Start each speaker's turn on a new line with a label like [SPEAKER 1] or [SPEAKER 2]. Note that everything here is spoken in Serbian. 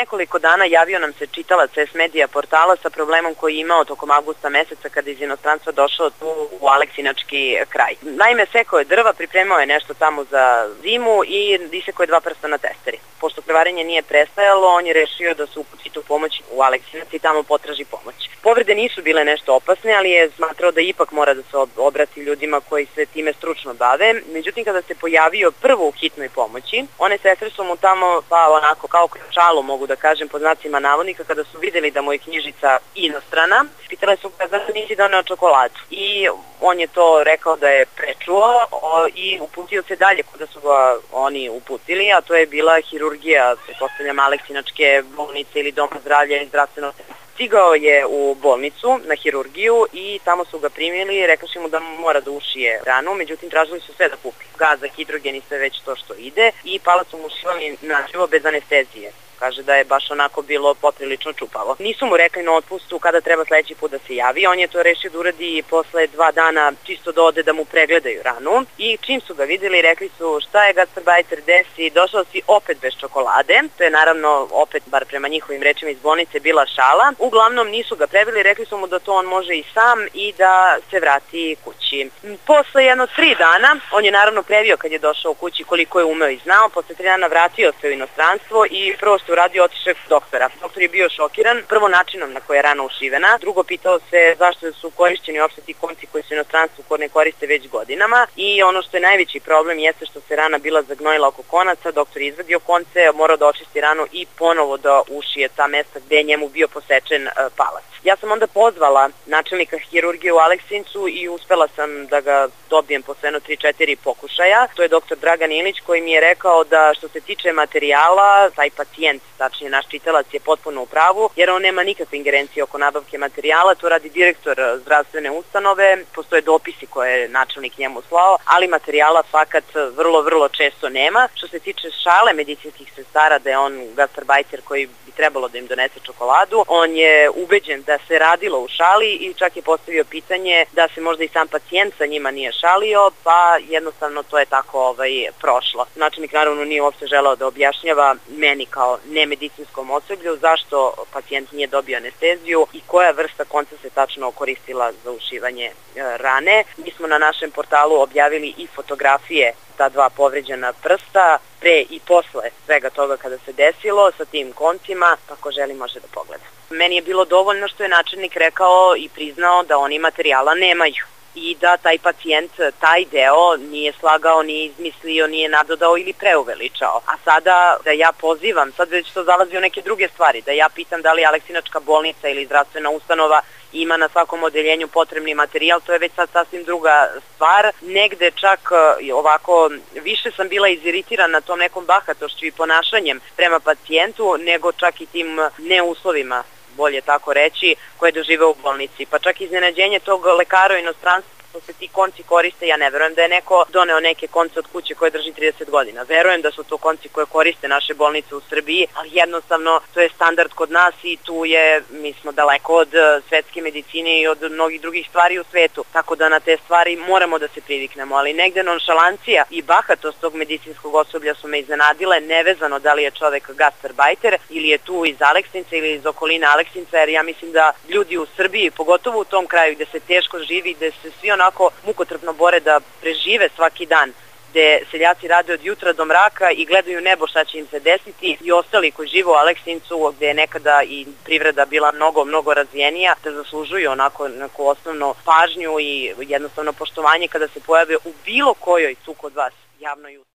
[SPEAKER 1] nekoliko dana javio nam se čitalac S Medija portala sa problemom koji je imao tokom augusta meseca kada iz inostranstva došao tu u Aleksinački kraj. Naime, sekao je drva, pripremao je nešto tamo za zimu i isekao je dva prsta na testeri. Pošto krvarenje nije prestajalo, on je rešio da se uputi tu pomoć u Aleksinac i tamo potraži pomoć. Povrede nisu bile nešto opasne, ali je smatrao da ipak mora da se obrati ljudima koji se time stručno bave. Međutim, kada se pojavio prvo u hitnoj pomoći, one sestre su mu tamo pa onako kao šalu mogu da kažem pod znacima navodnika kada su videli da mu je knjižica inostrana, pitale su ga zašto nisi doneo čokoladu. I on je to rekao da je prečuo o, i uputio se dalje kuda su ga oni uputili, a to je bila hirurgija, pretpostavljam Aleksinačke bolnice ili doma zdravlja i zdravstvenog Stigao je u bolnicu na hirurgiju i tamo su ga primili i rekli mu da mora da ušije ranu, međutim tražili su sve da kupi. Gaza, hidrogen i sve već to što ide i palac su mu šivali na živo bez anestezije. Kaže da je baš onako bilo poprilično čupavo. Nisu mu rekli na otpustu kada treba sledeći put da se javi. On je to rešio da uradi posle dva dana čisto da ode da mu pregledaju ranu. I čim su ga videli rekli su šta je gastarbajter desi, došao si opet bez čokolade. To je naravno opet, bar prema njihovim rečima iz bolnice, bila šala. Uglavnom nisu ga prebili, rekli su mu da to on može i sam i da se vrati kući. Posle jedno tri dana, on je naravno previo kad je došao kući koliko je umeo i znao. Posle tri dana vratio se u inostranstvo i prvo što uradio otišao doktora. Doktor je bio šokiran, prvo načinom na koje je rana ušivena, drugo pitao se zašto su korišćeni uopšte ti konci koji su inostranstvu ko ne koriste već godinama i ono što je najveći problem jeste što se rana bila zagnojila oko konaca, doktor je izvadio konce, morao da očisti ranu i ponovo da ušije ta mesta gde je njemu bio posečen uh, palac. Ja sam onda pozvala načelnika hirurgije u Aleksincu i uspela sam da ga dobijem posle jedno 3-4 pokušaja. To je doktor Dragan Ilić koji mi je rekao da što se tiče materijala, taj pacijent, tačnije naš čitalac je potpuno u pravu, jer on nema nikakve ingerencije oko nabavke materijala, to radi direktor zdravstvene ustanove, postoje dopisi koje je načelnik njemu slao, ali materijala fakat vrlo, vrlo često nema. Što se tiče šale medicinskih sestara da je on gastarbajter koji bi trebalo da im donese čokoladu, on je ubeđen da se radilo u šali i čak je postavio pitanje da se možda i sam pacijent sa njima nije šalio, pa jednostavno to je tako ovaj, prošlo. Načelnik naravno nije uopšte želeo da objašnjava meni kao nemedicinskom osoblju zašto pacijent nije dobio anesteziju i koja vrsta konca se tačno koristila za ušivanje e, rane. Mi smo na našem portalu objavili i fotografije ta dva povređena prsta pre i posle svega toga kada se desilo sa tim koncima, ako želi može da pogleda. Meni je bilo dovoljno što je načelnik rekao i priznao da oni materijala nemaju i da taj pacijent taj deo nije slagao, nije izmislio, nije nadodao ili preuveličao. A sada da ja pozivam, sad već to zalazi u neke druge stvari, da ja pitam da li Aleksinačka bolnica ili zdravstvena ustanova ima na svakom odeljenju potrebni materijal, to je već sad sasvim druga stvar. Negde čak e, ovako više sam bila iziritirana tom nekom bahatošću i ponašanjem prema pacijentu nego čak i tim neuslovima bolje tako reći, koje dožive u bolnici. Pa čak iznenađenje tog lekara u inostranstvu što se ti konci koriste, ja ne verujem da je neko doneo neke konce od kuće koje drži 30 godina. Verujem da su to konci koje koriste naše bolnice u Srbiji, ali jednostavno to je standard kod nas i tu je, mi smo daleko od e, svetske medicine i od mnogih drugih stvari u svetu. Tako da na te stvari moramo da se priviknemo, ali negde nonšalancija i bahatost tog medicinskog osoblja su me iznenadile, nevezano da li je čovek gastarbajter ili je tu iz Aleksinca ili iz okoline Aleksinca, jer ja mislim da ljudi u Srbiji, pogotovo u tom kraju gde se teško živi, gde se svi ono onako mukotrpno bore da prežive svaki dan gde seljaci rade od jutra do mraka i gledaju nebo šta će im se desiti. I ostali koji žive u Aleksincu gde je nekada i privreda bila mnogo, mnogo razvijenija, da zaslužuju onako neku osnovno pažnju i jednostavno poštovanje kada se pojave u bilo kojoj tu kod vas javnoj